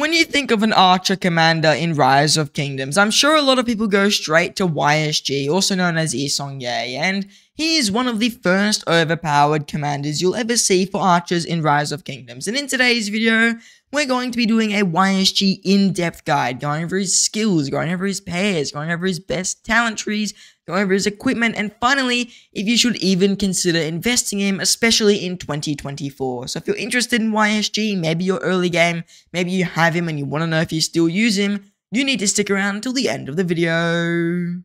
When you think of an archer commander in Rise of Kingdoms, I'm sure a lot of people go straight to YSG, also known as Yi Seong-gye, and he is one of the first overpowered commanders you'll ever see for archers in Rise of Kingdoms. And in today's video, we're going to be doing a YSG in-depth guide, going over his skills, going over his pairs, going over his best talent trees, going over his equipment, and finally, if you should even consider investing in him, especially in 2024. So if you're interested in YSG, maybe your early game, maybe you have him and you want to know if you still use him, you need to stick around until the end of the video.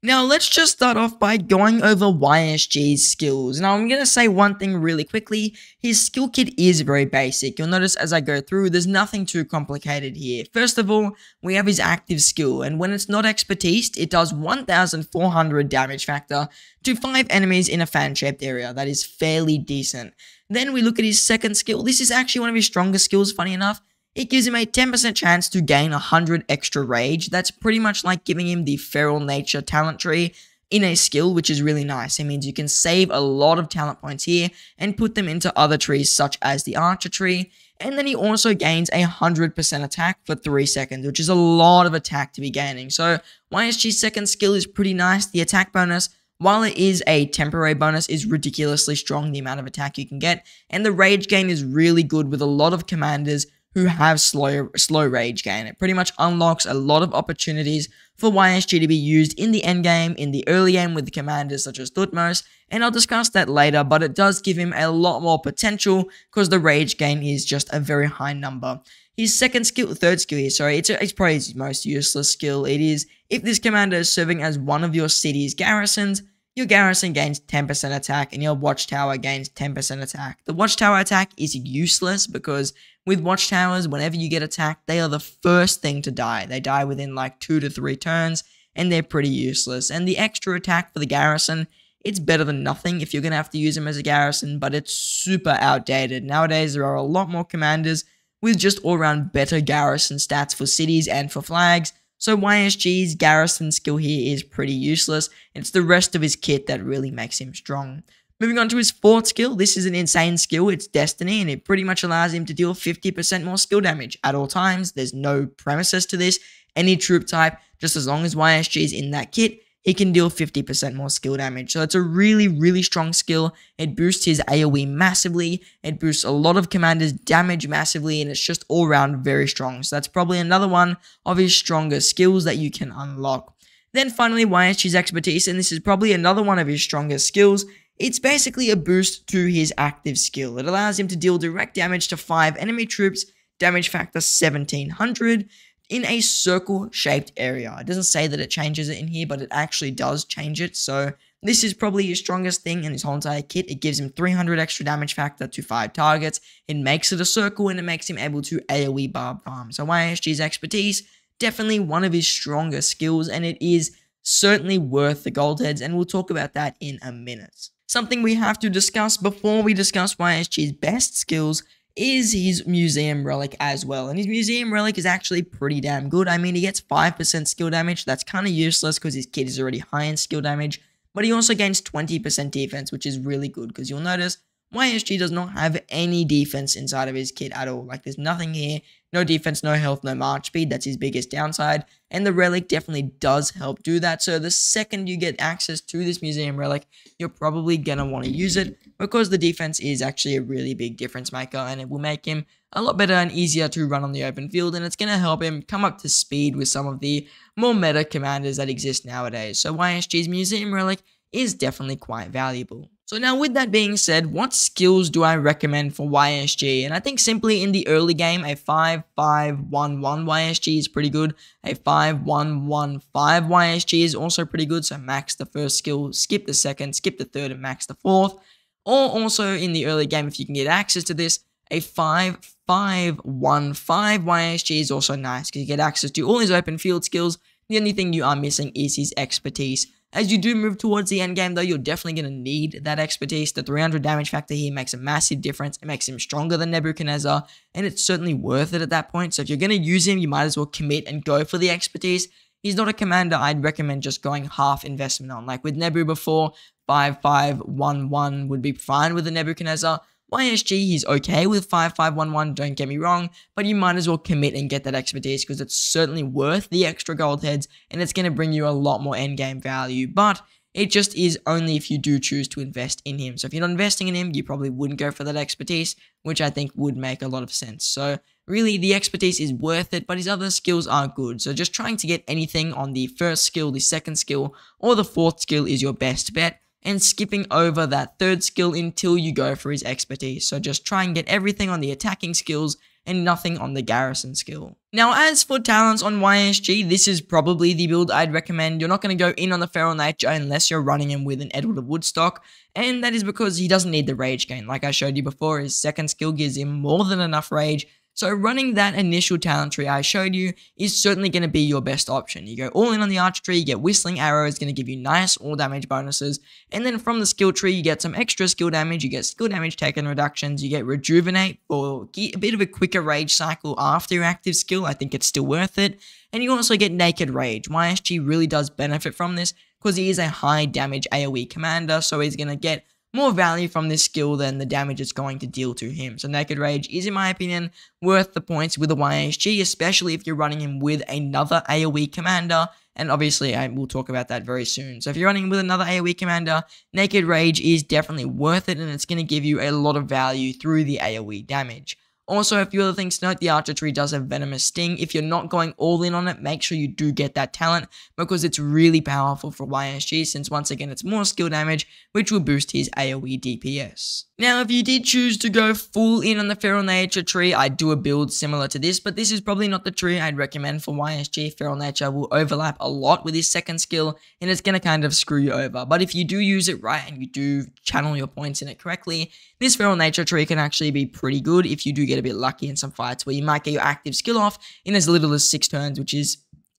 Now, let's just start off by going over YSG's skills. Now, I'm going to say one thing really quickly. His skill kit is very basic. You'll notice as I go through, there's nothing too complicated here. First of all, we have his active skill, and when it's not expertise, it does 1400 damage factor to 5 enemies in a fan-shaped area. That is fairly decent. Then we look at his second skill. This is actually one of his strongest skills, funny enough. It gives him a 10% chance to gain 100 extra rage. That's pretty much like giving him the feral nature talent tree in a skill, which is really nice. It means you can save a lot of talent points here and put them into other trees such as the archer tree. And then he also gains a 100% attack for 3 seconds, which is a lot of attack to be gaining. So YSG's second skill is pretty nice. The attack bonus, while it is a temporary bonus, is ridiculously strong, the amount of attack you can get. And the rage gain is really good with a lot of commanders who have slow slow rage gain. It pretty much unlocks a lot of opportunities for YSG to be used in the end game, in the early game with the commanders such as Thutmose, and I'll discuss that later, but it does give him a lot more potential because the rage gain is just a very high number. His second skill, third skill here, sorry, it's, it's probably his most useless skill. It is, if this commander is serving as one of your city's garrisons, your garrison gains 10% attack and your watchtower gains 10% attack. The watchtower attack is useless because with watchtowers, whenever you get attacked, they are the first thing to die. They die within like two to three turns, and they're pretty useless. And the extra attack for the garrison, it's better than nothing if you're going to have to use them as a garrison, but it's super outdated. Nowadays, there are a lot more commanders with just all-around better garrison stats for cities and for flags, so YSG's garrison skill here is pretty useless, it's the rest of his kit that really makes him strong. Moving on to his fourth skill, this is an insane skill, it's Destiny, and it pretty much allows him to deal 50% more skill damage at all times. There's no premises to this. Any troop type, just as long as YSG is in that kit, he can deal 50% more skill damage. So it's a really, really strong skill. It boosts his AoE massively, it boosts a lot of commanders' damage massively, and it's just all around very strong. So that's probably another one of his stronger skills that you can unlock. Then finally, YSG's expertise, and this is probably another one of his strongest skills, it's basically a boost to his active skill. It allows him to deal direct damage to 5 enemy troops, damage factor 1700, in a circle-shaped area. It doesn't say that it changes it in here, but it actually does change it. So this is probably his strongest thing in his whole entire kit. It gives him 300 extra damage factor to 5 targets. It makes it a circle and it makes him able to AoE barb farm. So YSG's expertise, definitely one of his strongest skills and it is certainly worth the gold heads and we'll talk about that in a minute. Something we have to discuss before we discuss YSG's best skills is his museum relic as well. And his museum relic is actually pretty damn good. I mean, he gets 5% skill damage. That's kind of useless because his kit is already high in skill damage. But he also gains 20% defense, which is really good because you'll notice YSG does not have any defense inside of his kit at all. Like, there's nothing here. No defense, no health, no march speed. That's his biggest downside. And the relic definitely does help do that. So the second you get access to this museum relic, you're probably going to want to use it because the defense is actually a really big difference maker and it will make him a lot better and easier to run on the open field. And it's going to help him come up to speed with some of the more meta commanders that exist nowadays. So YSG's museum relic is definitely quite valuable. So now with that being said, what skills do I recommend for YSG? And I think simply in the early game, a 5-5-1-1 YSG is pretty good. A 5-1-1-5 YSG is also pretty good. So max the first skill, skip the second, skip the third, and max the fourth. Or also in the early game, if you can get access to this, a 5-5-1-5 YSG is also nice because you get access to all these open field skills. The only thing you are missing is his expertise. As you do move towards the end game, though, you're definitely going to need that expertise. The 300 damage factor here makes a massive difference. It makes him stronger than Nebuchadnezzar, and it's certainly worth it at that point. So if you're going to use him, you might as well commit and go for the expertise. He's not a commander I'd recommend just going half investment on. Like with Nebu before, 5-5-1-1 would be fine with the Nebuchadnezzar. YSG, he's okay with 5511, don't get me wrong, but you might as well commit and get that expertise because it's certainly worth the extra gold heads and it's going to bring you a lot more endgame value. But it just is only if you do choose to invest in him. So if you're not investing in him, you probably wouldn't go for that expertise, which I think would make a lot of sense. So really, the expertise is worth it, but his other skills are good. So just trying to get anything on the first skill, the second skill, or the fourth skill is your best bet and skipping over that third skill until you go for his expertise. So just try and get everything on the attacking skills and nothing on the garrison skill. Now, as for talents on YSG, this is probably the build I'd recommend. You're not going to go in on the Feral Nature unless you're running him with an Edward of Woodstock, and that is because he doesn't need the rage gain. Like I showed you before, his second skill gives him more than enough rage so running that initial talent tree I showed you is certainly going to be your best option. You go all in on the archer tree, you get Whistling Arrow, is going to give you nice all damage bonuses, and then from the skill tree you get some extra skill damage, you get skill damage taken reductions, you get Rejuvenate for a bit of a quicker rage cycle after your active skill, I think it's still worth it, and you also get Naked Rage. YSG really does benefit from this because he is a high damage AoE commander, so he's going to get more value from this skill than the damage it's going to deal to him. So Naked Rage is, in my opinion, worth the points with a YSG, especially if you're running him with another AoE commander. And obviously, I will talk about that very soon. So if you're running with another AoE commander, Naked Rage is definitely worth it, and it's going to give you a lot of value through the AoE damage. Also, a few other things to note, the Archer Tree does have Venomous Sting. If you're not going all in on it, make sure you do get that talent because it's really powerful for YSG since once again it's more skill damage, which will boost his AoE DPS. Now, if you did choose to go full in on the Feral Nature tree, I'd do a build similar to this, but this is probably not the tree I'd recommend for YSG. Feral Nature will overlap a lot with his second skill, and it's going to kind of screw you over. But if you do use it right and you do channel your points in it correctly, this Feral Nature tree can actually be pretty good if you do get a bit lucky in some fights where you might get your active skill off in as little as 6 turns, which is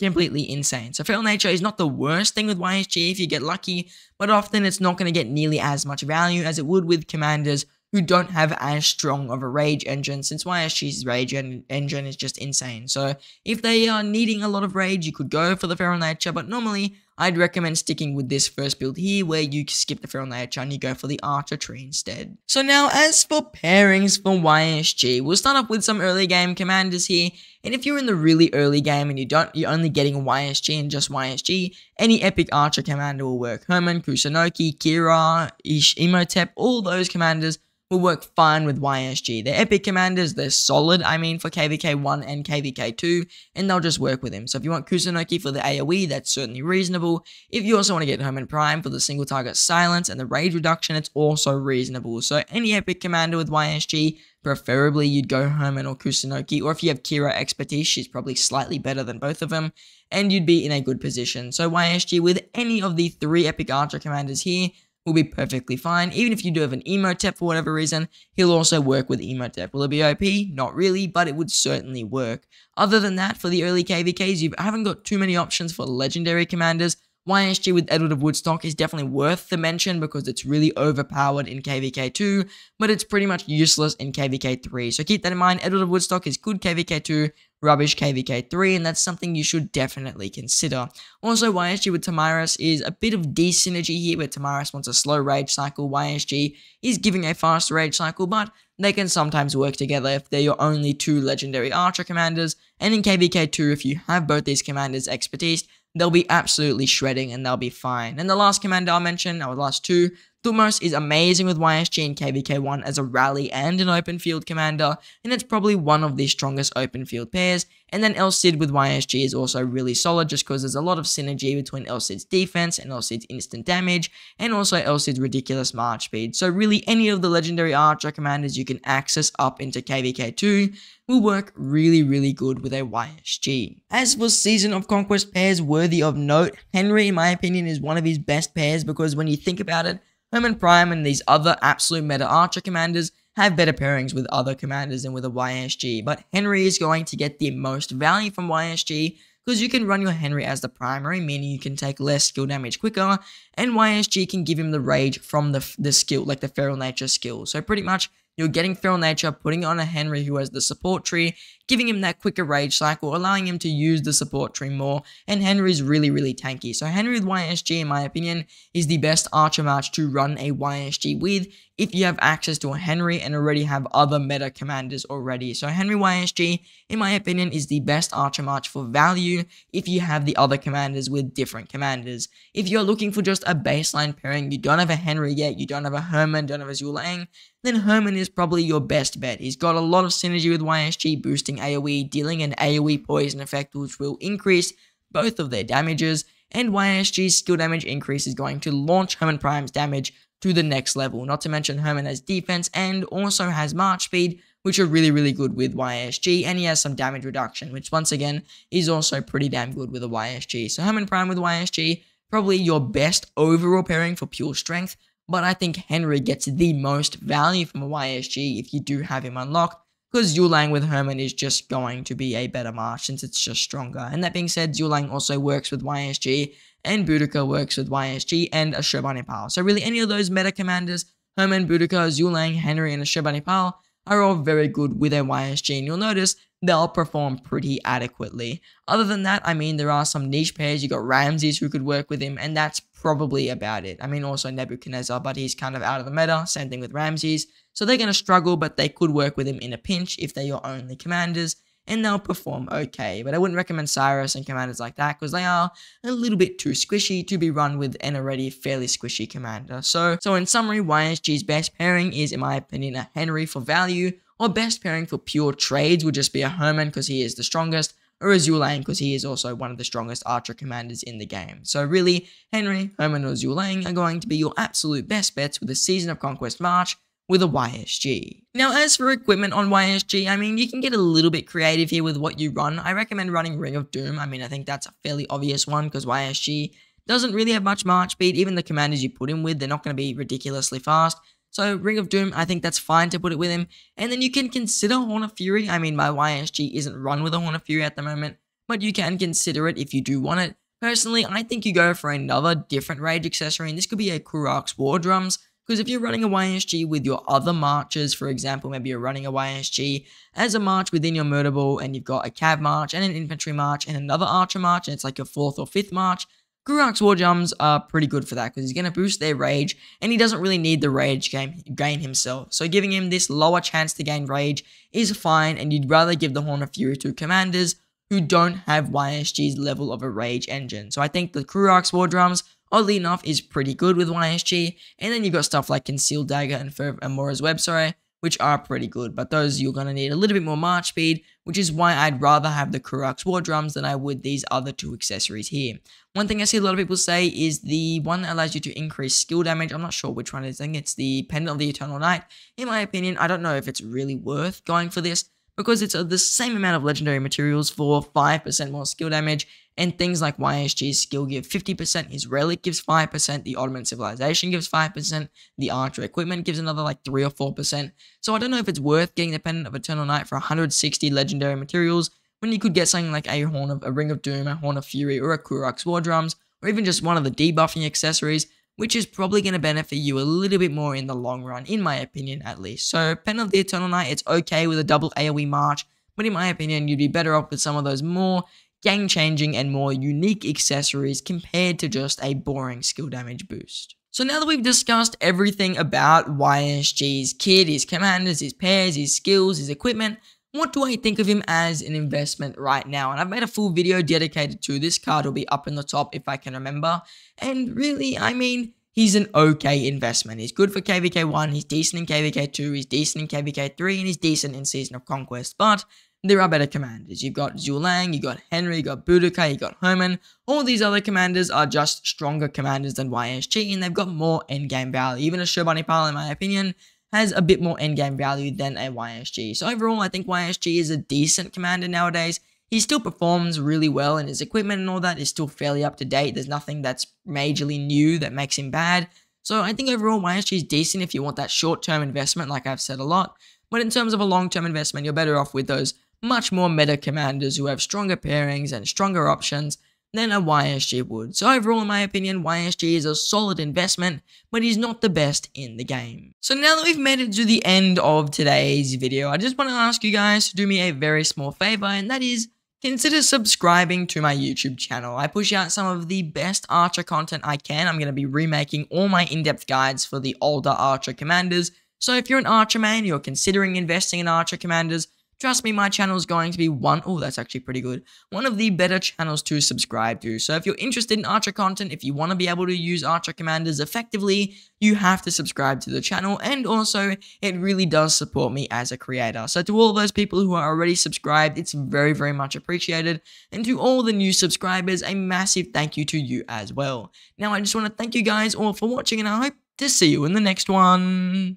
completely insane. So Feral Nature is not the worst thing with YSG if you get lucky, but often it's not going to get nearly as much value as it would with commanders who don't have as strong of a rage engine since YSG's rage en engine is just insane. So if they are needing a lot of rage, you could go for the Feral Nature, but normally I'd recommend sticking with this first build here where you skip the Feral Nature and you go for the Archer tree instead. So now as for pairings for YSG, we'll start off with some early game commanders here. And if you're in the really early game and you don't, you're only getting YSG and just YSG, any epic archer commander will work. Herman, Kusunoki, Kira, Ish, Imhotep, all those commanders will work fine with YSG. They're epic commanders, they're solid, I mean, for KVK 1 and KVK 2, and they'll just work with him. So if you want Kusunoki for the AoE, that's certainly reasonable. If you also want to get Hermann Prime for the single target silence and the rage reduction, it's also reasonable. So any epic commander with YSG, preferably you'd go Hermann or Kusunoki, or if you have Kira expertise, she's probably slightly better than both of them, and you'd be in a good position. So YSG with any of the three epic archer commanders here, will be perfectly fine. Even if you do have an Imhotep for whatever reason, he'll also work with Imhotep. Will it be OP? Not really, but it would certainly work. Other than that, for the early KVKs, you haven't got too many options for legendary commanders. YSG with Edward of Woodstock is definitely worth the mention because it's really overpowered in KVK2, but it's pretty much useless in KVK3. So keep that in mind. Edward of Woodstock is good KVK2, rubbish KVK3, and that's something you should definitely consider. Also, YSG with Tomyris is a bit of desynergy here, where Tomyris wants a slow rage cycle, YSG is giving a fast rage cycle, but they can sometimes work together if they're your only two legendary archer commanders, and in KVK2, if you have both these commanders' expertise, they'll be absolutely shredding and they'll be fine. And the last commander I'll mention, our last two, Thutmose is amazing with YSG and KVK1 as a rally and an open field commander, and it's probably one of the strongest open field pairs. And then El Cid with YSG is also really solid just because there's a lot of synergy between El Cid's defense and El Cid's instant damage, and also El Cid's ridiculous march speed. So really any of the legendary archer commanders you can access up into KVK2 will work really, really good with a YSG. As for Season of Conquest pairs worthy of note, Henry, in my opinion, is one of his best pairs because when you think about it, Hermann Prime and these other absolute meta archer commanders have better pairings with other commanders than with a YSG, but Henry is going to get the most value from YSG because you can run your Henry as the primary, meaning you can take less skill damage quicker, and YSG can give him the rage from the, the skill, like the Feral Nature skill. So pretty much, you're getting Feral Nature, putting on a Henry who has the support tree, giving him that quicker rage cycle, allowing him to use the support tree more, and Henry's really, really tanky. So Henry with YSG, in my opinion, is the best Archer match to run a YSG with, if you have access to a Henry and already have other meta commanders already. So Henry YSG, in my opinion, is the best Archer March for value if you have the other commanders with different commanders. If you're looking for just a baseline pairing, you don't have a Henry yet, you don't have a Herman, don't have a Xuelang, then Herman is probably your best bet. He's got a lot of synergy with YSG, boosting AoE, dealing an AoE poison effect which will increase both of their damages, and YSG's skill damage increase is going to launch Herman Prime's damage to the next level. Not to mention Herman has defense and also has march speed, which are really, really good with YSG, and he has some damage reduction, which once again is also pretty damn good with a YSG. So Herman Prime with YSG, probably your best overall pairing for pure strength, but I think Henry gets the most value from a YSG if you do have him unlocked, because Xuelang with Herman is just going to be a better march since it's just stronger. And that being said, Xuelang also works with YSG, and Boudica works with YSG and Ashurbanipal. So really any of those meta commanders, Herman, Boudica, Xuelang, Henry, and Ashurbanipal are all very good with their YSG, and you'll notice they'll perform pretty adequately. Other than that, I mean, there are some niche pairs. You got Ramses who could work with him, and that's probably about it. I mean, also Nebuchadnezzar, but he's kind of out of the meta. Same thing with Ramses. So they're going to struggle, but they could work with him in a pinch if they're your only commanders and they'll perform okay. But I wouldn't recommend Cyrus and commanders like that because they are a little bit too squishy to be run with an already fairly squishy commander. So, so in summary, YSG's best pairing is, in my opinion, a Henry for value, or best pairing for pure trades would just be a Herman because he is the strongest, or a Xuelang because he is also one of the strongest archer commanders in the game. So really, Henry, Herman, or Xuelang are going to be your absolute best bets with the Season of Conquest March, with a YSG. Now, as for equipment on YSG, I mean, you can get a little bit creative here with what you run. I recommend running Ring of Doom. I mean, I think that's a fairly obvious one because YSG doesn't really have much march speed. Even the commanders you put him with, they're not going to be ridiculously fast. So Ring of Doom, I think that's fine to put it with him. And then you can consider Horn of Fury. I mean, my YSG isn't run with a Horn of Fury at the moment, but you can consider it if you do want it. Personally, I think you go for another different rage accessory, and this could be a Karuak's War Drums. Because if you're running a YSG with your other marches, for example, maybe you're running a YSG as a march within your murder ball and you've got a cav march and an infantry march and another archer march and it's like your fourth or fifth march, Karuak's War Drums are pretty good for that because he's going to boost their rage and he doesn't really need the rage gain, gain himself. So giving him this lower chance to gain rage is fine and you'd rather give the Horn of Fury to commanders who don't have YSG's level of a rage engine. So I think the Karuak's War Drums oddly enough, is pretty good with YSG. And then you've got stuff like Concealed Dagger and Ferv Amora's Web, sorry, which are pretty good. But those you're going to need a little bit more march speed, which is why I'd rather have the Karuak's War Drums than I would these other two accessories here. One thing I see a lot of people say is the one that allows you to increase skill damage. I'm not sure which one it is. I think it's the Pendant of the Eternal Night. In my opinion, I don't know if it's really worth going for this because it's uh, the same amount of legendary materials for 5% more skill damage and things like YSG's skill give 50%, his relic gives 5%, the Ottoman civilization gives 5%, the archer equipment gives another like 3 or 4%. So I don't know if it's worth getting the Pendant of Eternal Night for 160 legendary materials when you could get something like a Horn of a Ring of Doom, a Horn of Fury, or a Karuak's War Drums, or even just one of the debuffing accessories, which is probably going to benefit you a little bit more in the long run, in my opinion at least. So Pen of the Eternal Night, it's okay with a double AoE march, but in my opinion, you'd be better off with some of those more game changing and more unique accessories compared to just a boring skill damage boost. So now that we've discussed everything about YSG's kit, his commanders, his pairs, his skills, his equipment, what do I think of him as an investment right now? And I've made a full video dedicated to this card will be up in the top if I can remember. And really, I mean, he's an okay investment. He's good for KVK 1, he's decent in KVK 2, he's decent in KVK 3, and he's decent in Season of Conquest. But there are better commanders. You've got Xuelang, you've got Henry, you've got Boudica, you've got Herman. All these other commanders are just stronger commanders than YSG, and they've got more endgame value. Even a Ashurbanipal, in my opinion, has a bit more endgame value than a YSG. So overall, I think YSG is a decent commander nowadays. He still performs really well, and his equipment and all that is still fairly up to date. There's nothing that's majorly new that makes him bad. So I think overall, YSG is decent if you want that short-term investment, like I've said a lot. But in terms of a long-term investment, you're better off with those much more meta commanders who have stronger pairings and stronger options than a YSG would. So overall, in my opinion, YSG is a solid investment, but he's not the best in the game. So now that we've made it to the end of today's video, I just want to ask you guys to do me a very small favor, and that is consider subscribing to my YouTube channel. I push out some of the best Archer content I can. I'm going to be remaking all my in-depth guides for the older Archer commanders. So if you're an Archer man, you're considering investing in Archer commanders, Trust me, my channel is going to be one, oh, that's actually pretty good, one of the better channels to subscribe to. So if you're interested in Archer content, if you want to be able to use Archer commanders effectively, you have to subscribe to the channel. And also, it really does support me as a creator. So to all those people who are already subscribed, it's very, very much appreciated. And to all the new subscribers, a massive thank you to you as well. Now, I just want to thank you guys all for watching, and I hope to see you in the next one.